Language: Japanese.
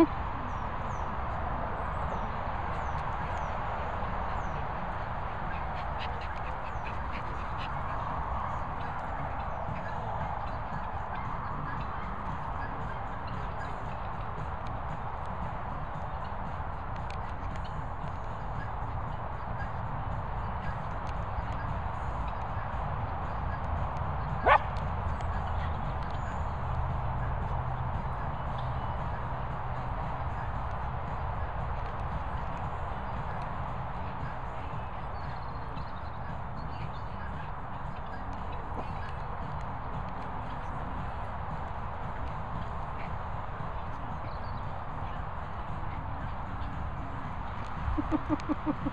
Thank you. Ha ha ha ha ha ha.